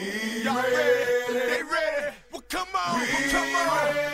Y'all ready? ready? They ready? Well, come on, we come on. Ready.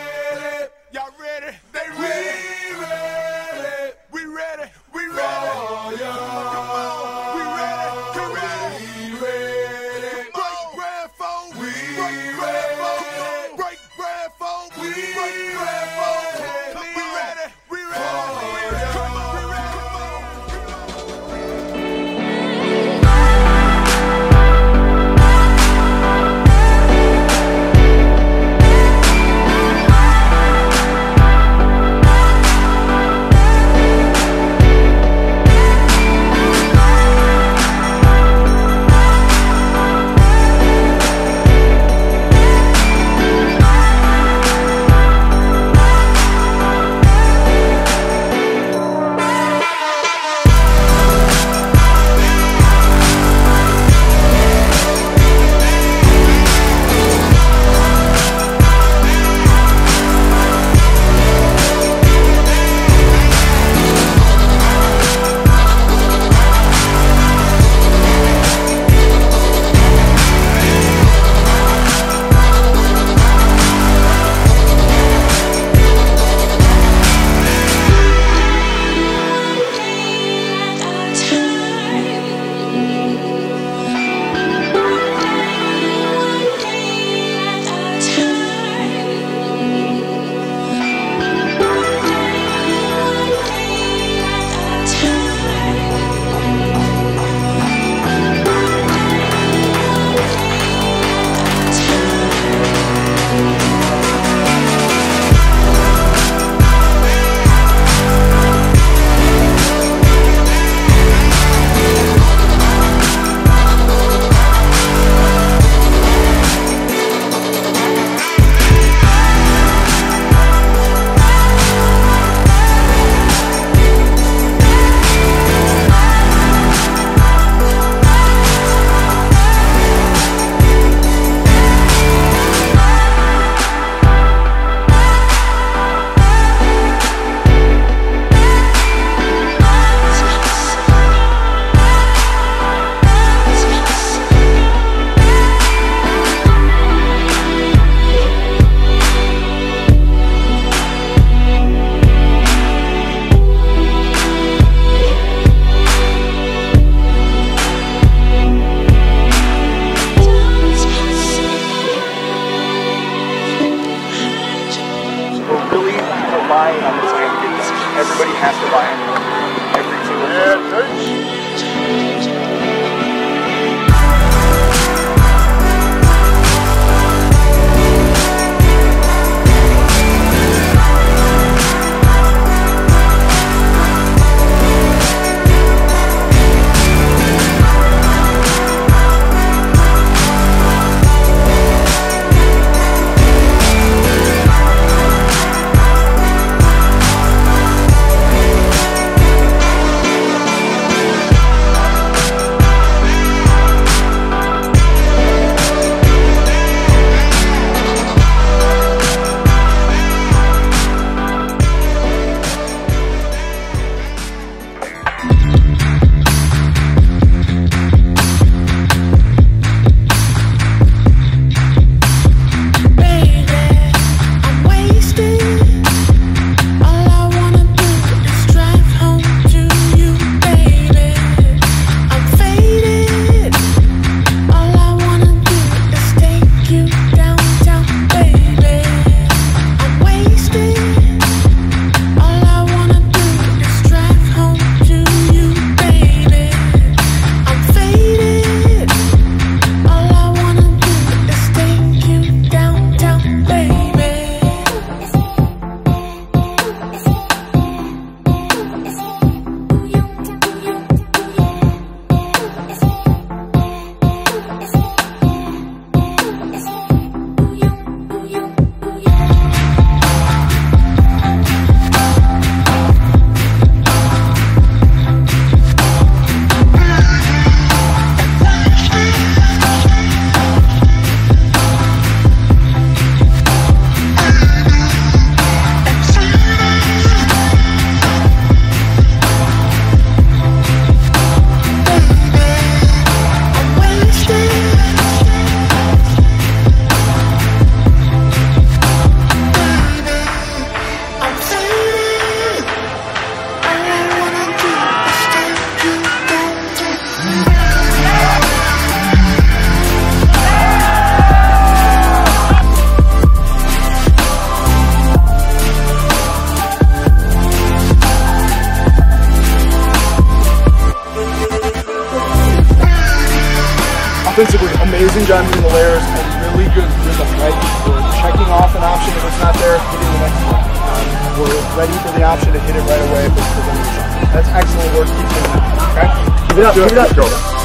offensively, amazing John Dean Lairs and really good rhythm. right. We're checking off an option if it's not there, hitting the next one. Um, we're ready for the option to hit it right away if it's within the shot. That's excellent work. Keep that. Okay? It up. keep it up. Go.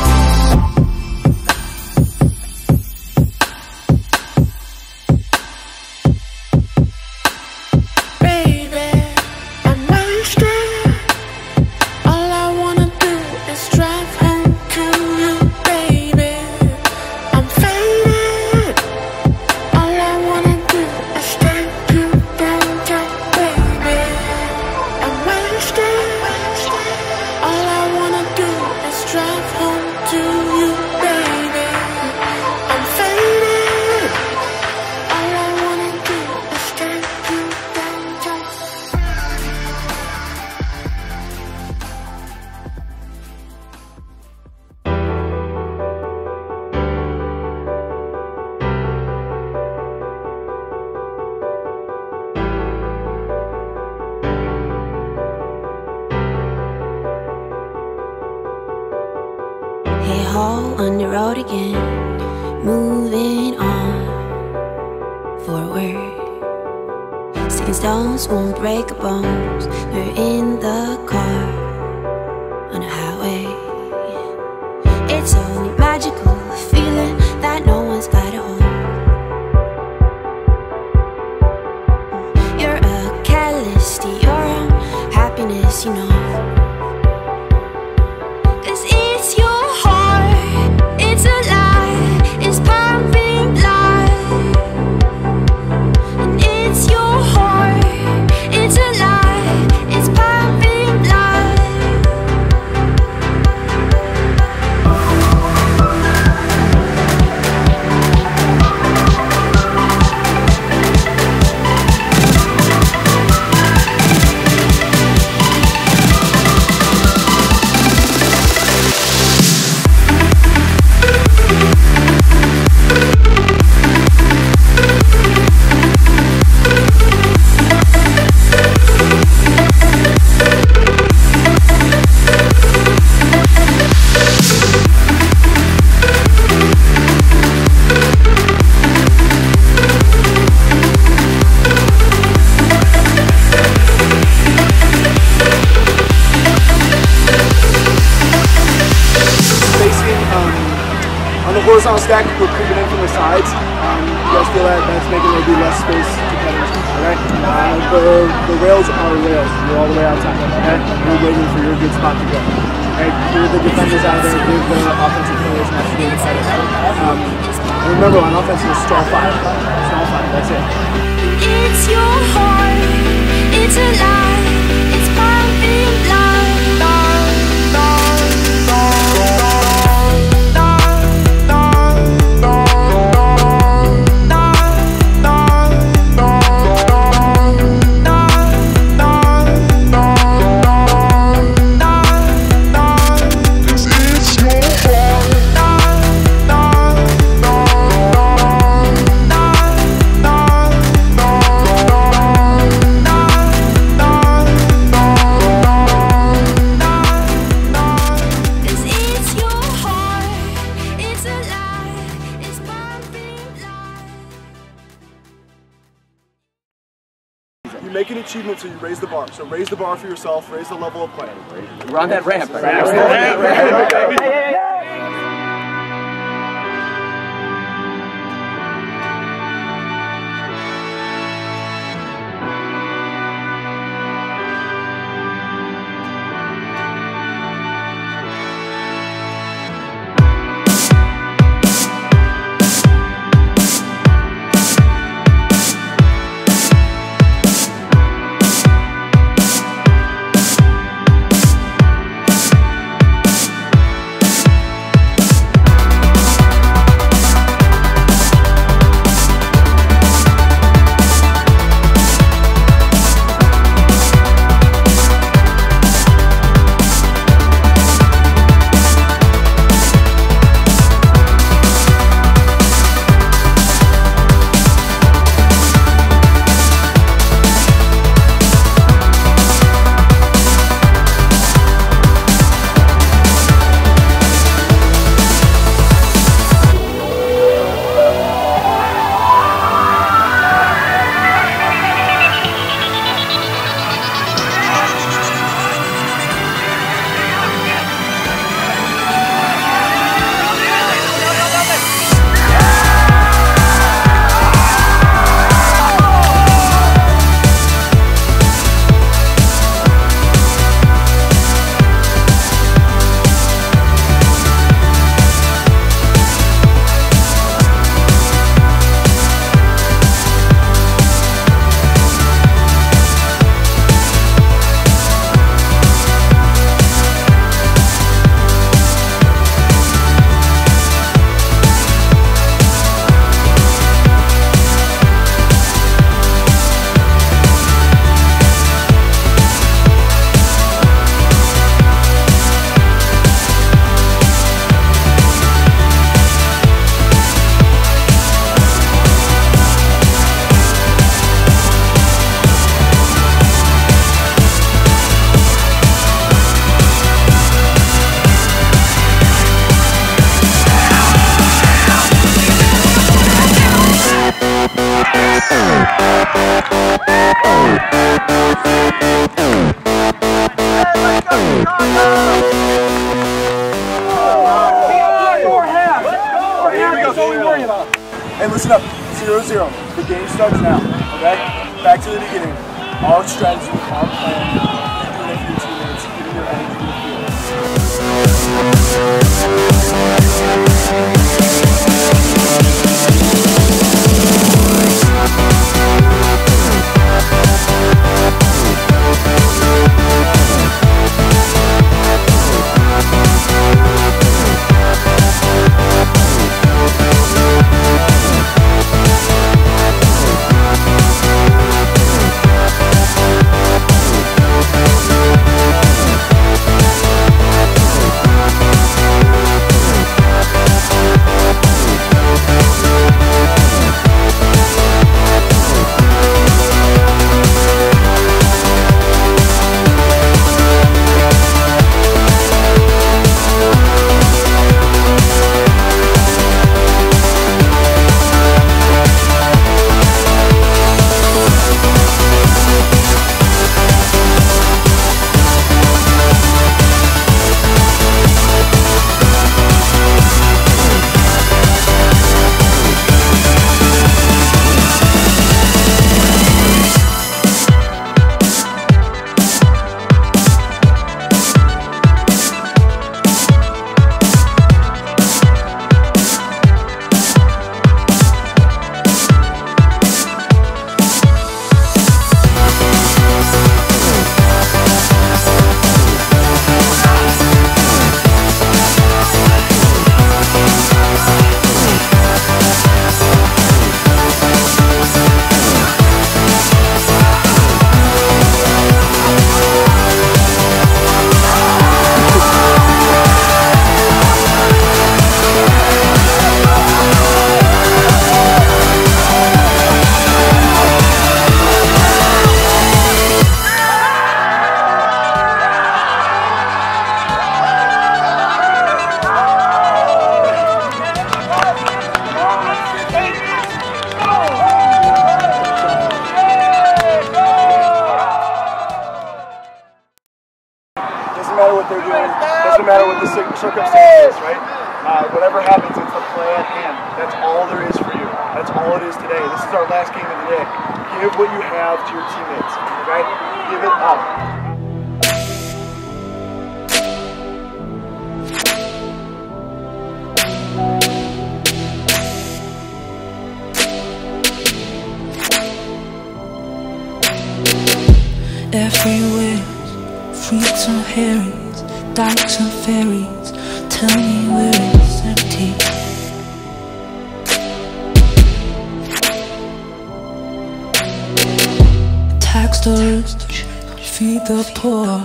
so you raise the bar. So raise the bar for yourself, raise the level of play. We're on that ramp. Right? We're on that ramp. everywhere Fruits and herrings, dykes and fairies Tell me where it's empty. Tax the rich, feed the poor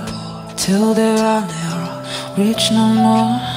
Till they are rich no more.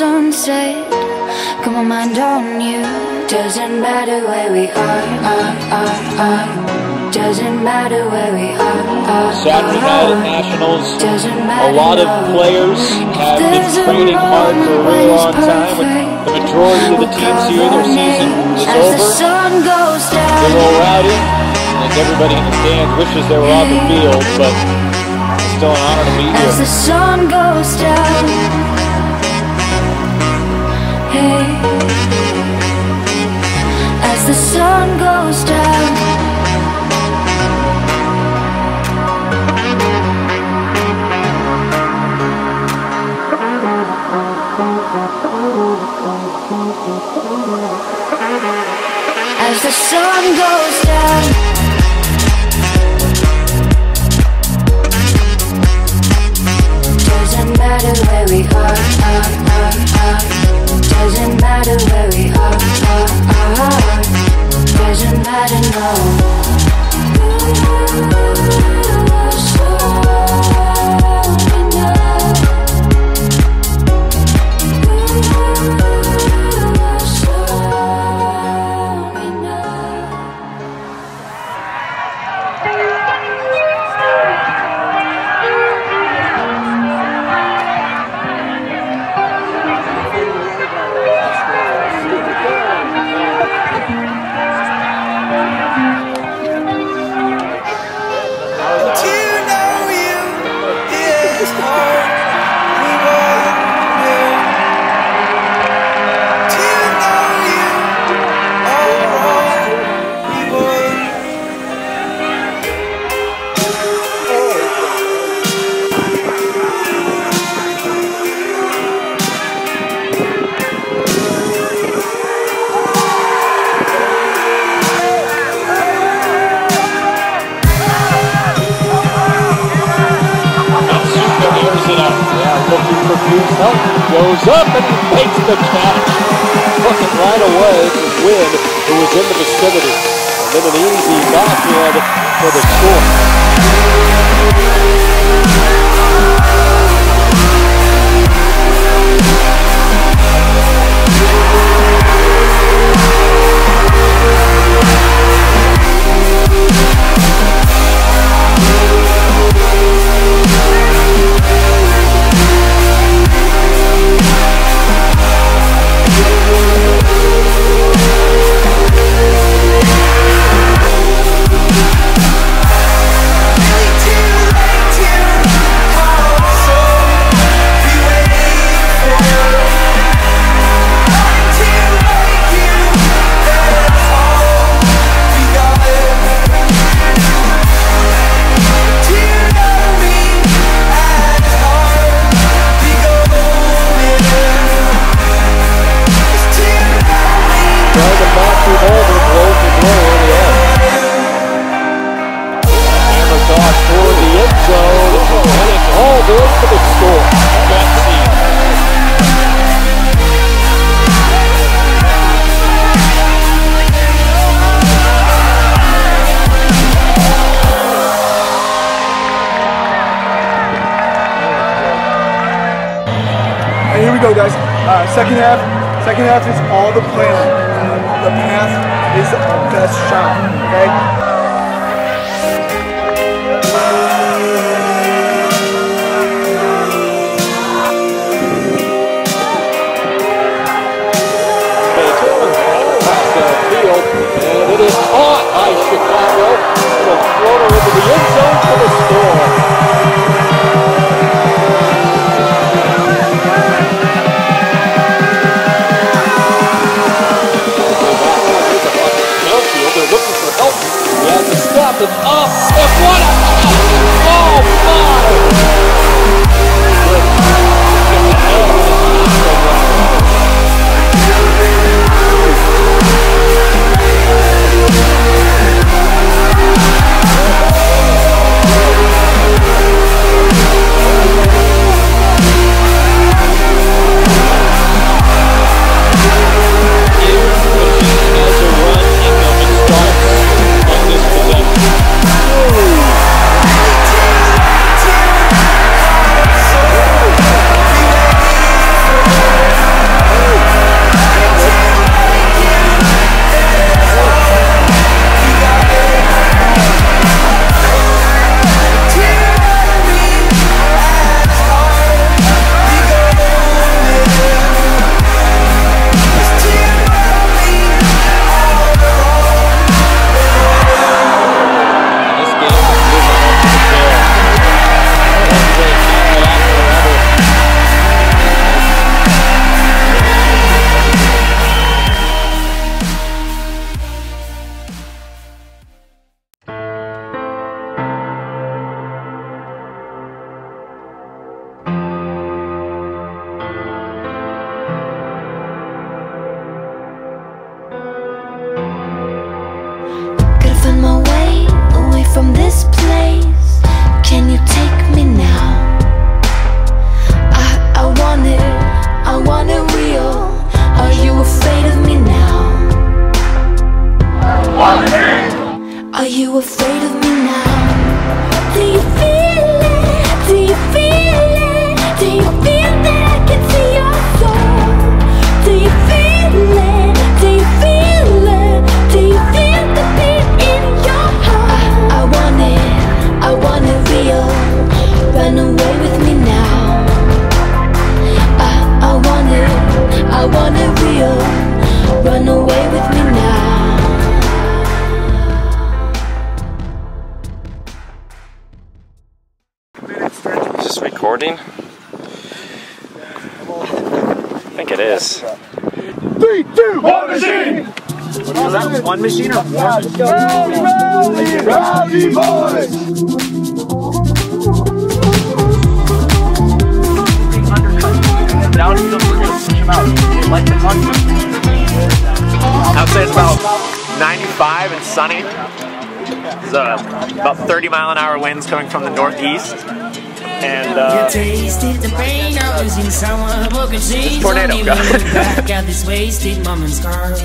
Chasing is the sunset. Got my mind on you. Doesn't matter where we are, are, are, are. Doesn't matter where we are, are, Saturday night at Nationals, a lot of players have been training hard for a really long time. With the majority of the teams here, their season is As the over. sun goes They're a little rowdy. Think everybody in the stands wishes they were on the field, but it's still an honor to be As the here. sun goes down. As the sun goes down. As the sun goes down. Doesn't matter where we are, are, are, are. Doesn't matter where we are, are, are. Doesn't matter, no. To who was in the vicinity. And then an easy backhand for the score. Second half. Second half is all the planning. Uh, the path is our best you afraid of me? Is this recording? I think it is. Three, two, one machine! One machine or Rowdy, rowdy, rowdy boys! downfield, we're gonna push them out. They like the. I would say it's about 95 and sunny. There's uh, about 30 mile an hour winds coming from the northeast. And uh, tasted the pain of losing someone broken chains tornado, Don't even guys. look back at this wasted moment's scars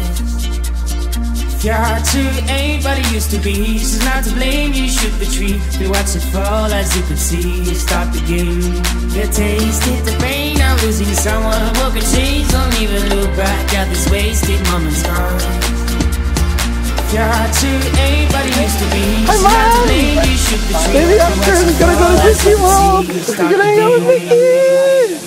If your heart to ain't what used to be. She's not to blame, you shoot the tree We watch it fall as you could see. Stop the game You tasted the pain of losing someone Who broken chains Don't even look back at this wasted moment's scars If your heart to ain't what it used to be She's not to blame, you shoot the tree Baby, I'm We watch sure it gonna go to Disney World. We're gonna hang out with. Mickey!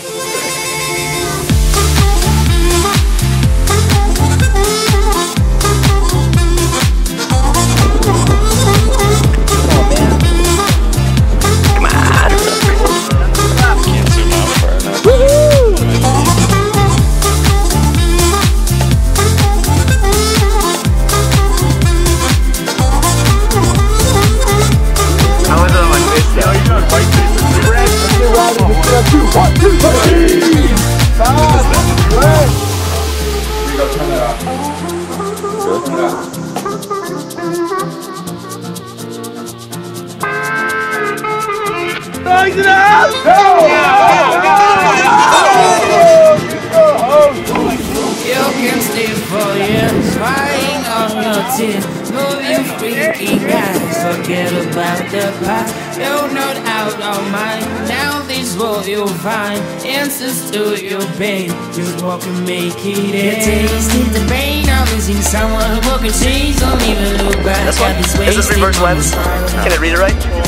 You can stay for years, crying on your tears. Move you freaking eyes, forget about the past. You're not out of mind. Now this world you'll find answers to your pain. Just walk and make it end. Tasted the pain of losing someone who can change. Don't even look back This one? this Is this reverse lens? Can it read it right?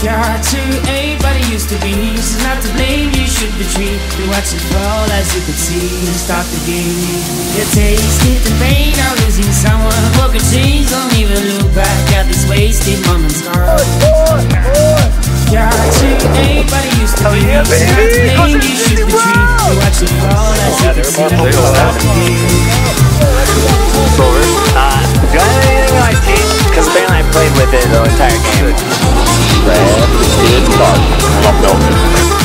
Your heart to ain't what used to be. She's not to blame, you should retreat. You watch it fall as you could see. Stop the game. You tasted the pain of losing someone. Broken chains, don't even look back at this wasted moment's scar. Your heart to ain't what it used to be. She's not to blame, you should retreat. You watch it fall as you could see. Stop the game. Uh, do I have anything on my team? Because apparently I played with it the entire game. 네, 1번. 고맙다, 오늘.